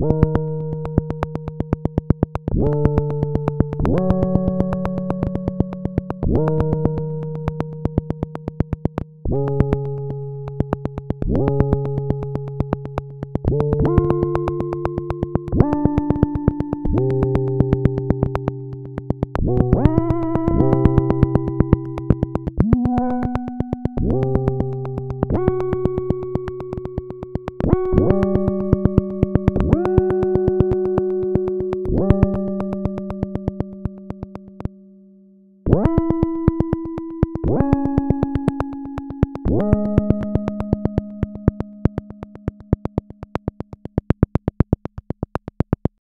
Woo! What?